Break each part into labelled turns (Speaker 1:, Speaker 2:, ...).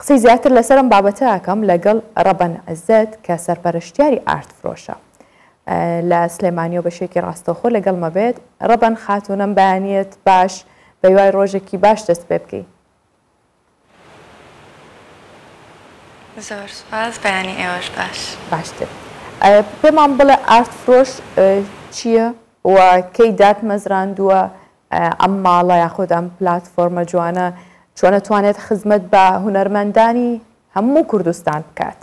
Speaker 1: قسەی زیاتر لەسەر ئەم بابەتە ئەکەم لەگەڵ ڕەبەن عزەت کە سەرپەرشتیاری ئارت فرۆشە لە سلێمانیەوە بەشێکی ڕاستەوخۆ لەگەڵمە بێت ڕەبەن خاتونم بەیانیت باش بەیوای ڕۆژێکی باش دەست پێ بکەی
Speaker 2: زۆر سپاس بەیانی ئێوەش باش
Speaker 1: باشتر پێمان بڵێ ئارت فرۆش چییە و کەی دات مەزراندووە ئەم ماڵە یاخود ئەم پلاتفۆرمە جوانە چۆنەتوانێت خزمەت بە هونەرمەندانی هەموو کوردستان بکات.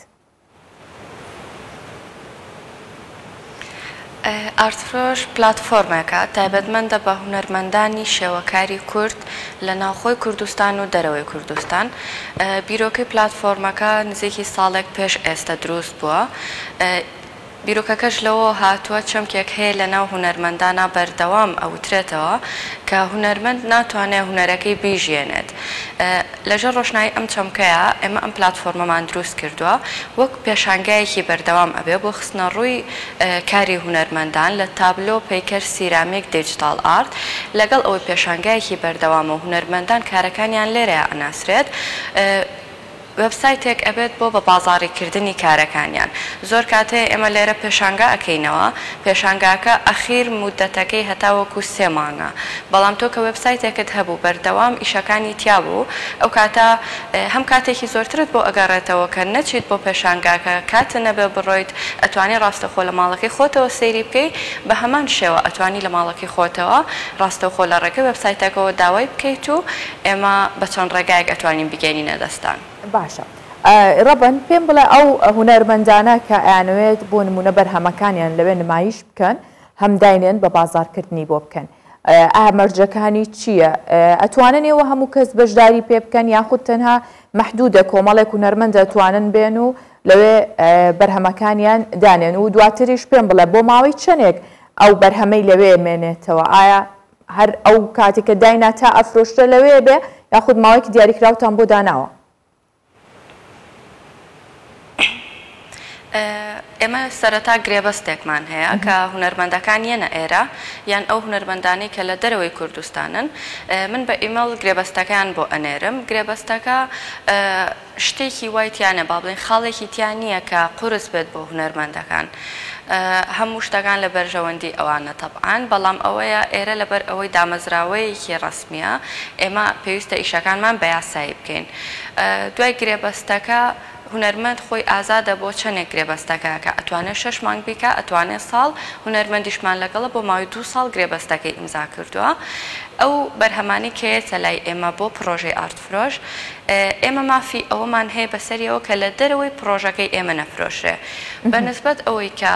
Speaker 2: ئارتفرۆش پلاتفۆرمێکە تایبەتمەندە بە هونەرمەندانی شێوەکاری کورد لە ناوخۆی کوردستان و دەرەوەی کوردستان. بیرۆکەی پلاتفۆرمەکە نزیکی ساڵێک پێش ئێستە دروست بووە. بیرۆکەکەش لەوەوە هاتووە چەمکێک هەیە لە ناو هونەرمەندانا بەردەوام ئەوترێتەوە کە هونەرمەند ناتوانێت هونەرەکەی بیژیێنێت. لەژێر ڕۆشنایی ئەم چەمکەیە ئێمە ئەم پلاتفۆرمەمان دروست کردووە وەک پێشانگایەکی بەردەوام ئەبێت بۆ خستنەڕووی کاری هونەرمەندان لە تابلۆ، پەیکەر، سیرامیک، دیجتاڵ ئارت. لەگەڵ ئەوەی پێشانگایەکی بەردەوامە و هونەرمەندان کارەکانیان لێرەیا ئەناسرێت، وێبسایتێک ئەبێت بۆ بە بازاڕی کردنی کارەکانیان زۆر کات هەیە ئێمە لێرە پێشانگا ئەکەینەوە پێشانگاکە ئەخیر مودەتەکەی هەتا وەکو سێ مانگە بەڵام تۆ کە وێبسایتێکت هەبوو بەردەوام ئیشەکانی تیا بوو ئەو کاتە هەم کاتێکی زۆرترت بۆ ئەگەڕێتەوە کە نەچیت بۆ پێشانگاکە کات نەبێ بڕۆیت ئەتوانی ڕاستەوخۆ لە ماڵەکەی خۆتەوە سەیری بکەی بە هەمان شێوە ئەتوانی لە ماڵەکەی خۆتەوە ڕاستەوخۆ لە ڕێگەی وێبسایتەکەوە داوای بکەیت و ئێمە بە چەند ڕێگایەک ئەتوانین بگەینینە دەستتان.
Speaker 1: باشە ڕەبەن پێم بڵێ ئەو هونەرمەندانە کە ئەیانەوێت بۆ نموونە بەرهەمەکانیان لەوێ نمایش بکەن هەم داینێن بە بازاڕکردنی بۆ بکەن ئا مەرجەکانی چییە؟ ئەتوانن ئێوە هەموو کەس بەشداری پێ بکەن یاخود تەنها مەحدوودە کۆمەڵێک هونەرمەند ئەتوانن بێن و لەوێ بەرهەمەکانیان دانێن و دواتریش پێم بڵێ بۆ ماوەی چەندێک ئەو بەرهەمەی لەوێ مێنێتەوە ئایا هەر ئەو کاتێ کە داینا تا ئەفرۆشرێ لەوێ بێ یاخود ماوەیەکی دیاریکراوتان بۆ داناوە؟
Speaker 2: ئێمە سەرەتا گرێبەستێکمان هەیە کە هونەرمەندەکان یەنە ئێرە یان ئەو هونەرمەندانەی کە لە دەرەوەی کوردستانن من بە ئیمەڵ گرێبەستەکەیان بۆ ئەنێرم گرێبەستەکە شتێکی وای تیا نیە با بڵێین خاڵێکی تیا نیە کە قورس بێت بۆ هونەرمەندەکان هەموو شتەکان لە بەرژەوەندی ئەوانە تەبعان بەڵام ئەوەیە ئێرە لەبەر ئەوەی دامەزراوەیەکی ڕەسمیە ئێمە پێویستە ئیشەکانمان بە یاسایی بکەین دوای گرێبەستەکە هونەرمەند خۆی ئازادە بۆ چەنێک گرێبەستەکە کە ئەتوانێ شەش مانگ بیکا ئەتوانێ ساڵ هونەرمەندیشمان لەگەڵە بۆ ماوەی دوو ساڵ گرێبەستەکەی ئیمزا کردوە ئەو بەرهەمانەی کەیەتە لای ئێمە بۆ پڕۆژەی ئارت فرۆش، ئێمە مافی ئەوەمان هەیە بەسەریەوە کە لە دەرەوەی پڕۆژەکەی ئێمە نەفرۆشرێ بە نسبەت ئەوەی کە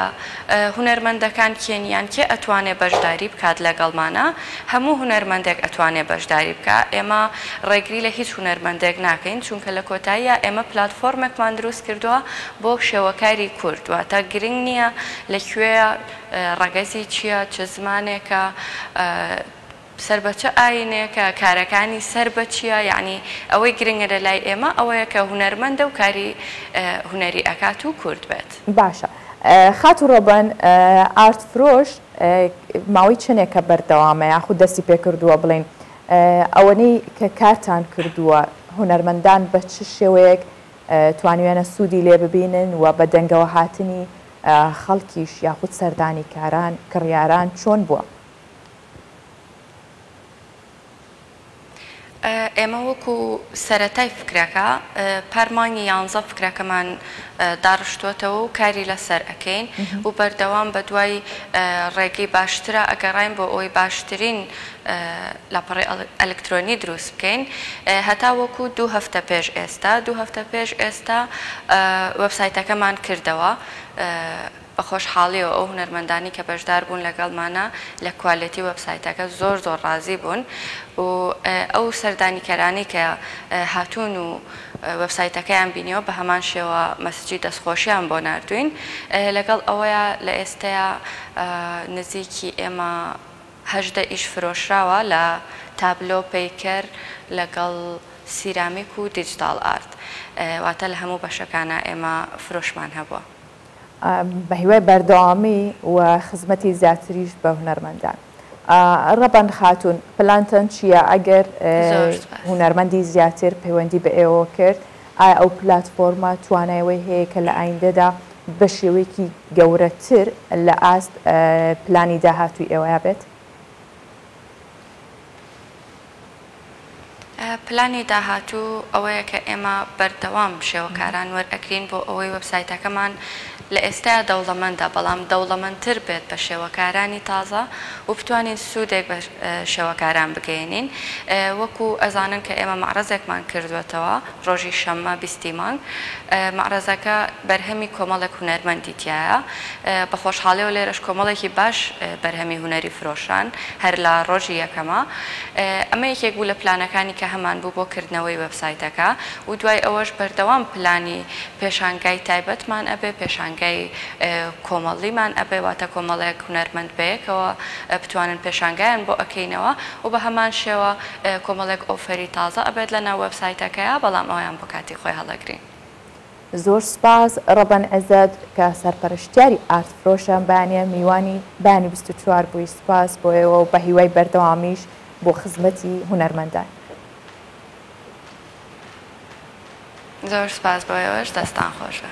Speaker 2: هونەرمەندەکان کێن یان کێ ئەتوانێ بەشداری بکات لەگەڵمانا هەموو هونەرمەندێک ئەتوانێ بەشداری بکا ئێمە ڕێگری لە هیچ هونەرمەندێک ناکەین چونکە لە کۆتاییا ئێمە پلاتفۆرمێکمان دروست کردووە بۆ شێوەکاری کورد واتە گرنگ نییە لە کوێیە ڕەگەزی چییە چ زمانێکە سەر بە چ ئایینێکە، کارەکانی سەر بە چییە، یەعنی ئەوەی گرنگە لە لای ئێمە ئەوەیە کە هونەرمەندە و کاری هونەری ئەکات و کورد بێت.
Speaker 1: باشە خاتوو ڕۆبەن، ئارت فرۆش ماوەی چەنێکە بەردەوامە یاخود دەستی پێ کردووە بڵێین ئەوەنەی کە کارتان کردووە هونەرمەندان بە چ شێوەیەک توانیویانە سوودی لێ ببینن و بە دەنگەوە هاتنی خەڵکیش یاخود سەردانیکاران، کڕیاران چۆن بووە؟
Speaker 2: ئێمە وەکو سەرەتای فکرەکە پار مانگی یانزە فکرەکەمان داڕشتووەتەوە و کاری لەسەر ئەکەین و بەردەوام بەدوای ڕێگەی باشترا ئەگەڕاین بۆ ئەوەی باشترین لاپەڕەی ئەلکترۆنی دروست بکەین هەتا وەکو دوو هەفتە پێش ئێستا دوو هەفتە پێش ئێستا وێبسایتەکەمان کردەوە. بە خۆشحاڵیەوە ئەو هونەرمەندانەی کە بەشدار بوون لەگەڵمانە لە کوالێتی وێبسایتەکە زۆر زۆر ڕازی بوون و ئەو سەردانیکەرانەی کە هاتوون و وێبسایتەکەیان بینیوە بە هەمان شێوە مەسجی دەستخۆشیان بۆ ناردووین لەگەڵ ئەوەیا لە ئێستەیا نزیکی ئێمە هەژدە ئیش فرۆشراوە لە تابلۆ، پەیکەر لەگەڵ سیرامیک و دیجتاڵ ئارت واتە لە هەموو بەشەکانا ئێمە فرۆشمان هەبووە.
Speaker 1: بەهیوای بەردەوامی و خزمەتی زیاتریش بە هونەرمەندان ڕەبەن خاتون پلانتەن چییە ئەگەر هونەرمەندی زیاتر پەیوەندی بە ئێوە کرد ئایا ئەو پلتفۆرمە توانایەوەی هەیە کە لە ئایندەدا بە شێوەیەکی گەورەتر لە ئاست پلانی داهاتوی ئێوەیا بێت؟
Speaker 2: پلانی داهاتوو ئەوەیە کە ئێمە بەردەوام شێوەکاران وەرئەگرین بۆ ئەوەی وێبسایتەکەمان لە ئێستایا دەوڵەمەندە بەڵام دەوڵەمەندتر بێت بە شێوەکارانی تازە و بتوانین سوودێک بە شێوەکاران بگەیەنین وەکو ئەزانن کە ئێمە مەعڕەزێکمان کردووەتەوە ڕۆژی شەممە بیست ی مانگ، مەعرەزەکە بەرهەمی کۆمەڵێک هونەرمەندی تیایە، بە خۆشحاڵیەوە لێرەش کۆمەڵێکی باش بەرهەمی هونەری فرۆشران هەر لە ڕۆژی یەکەما، ئەمە یەکێک بوو لە پلانەکانی کە هەمان بوو بۆ کردنەوەی وێبسایتەکە و دوای ئەوەش بەردەوام پلانی پێشانگای تایبەتمان ئەبێ پێشانگای کۆمەڵیمان ئەبێ واتە کۆمەڵێک هونەرمەند بەیەکەوە بتوانن پێشانگایان بۆ ئەکەینەوە و بە هەمان شێوە کۆمەڵێک ئۆفەری تازە ئەبێت لەناو وێبسایتەکەیا بەڵام ئەویان بۆ کاتی خۆی هەڵەگرین.
Speaker 1: زۆر سوپاس ڕەبەن عزەت کە سەرپەرشتیاری ئارت فرۆشە بەیانیە میوانی بەیانی بیست و چوار بووی سوپاس بۆ ئێوە و بەهیوای بەردەوامیش بۆ خزمەتی هونەرمەندان.
Speaker 2: زۆر سوپاس بۆ ئێوەش دەستان خۆش بێ.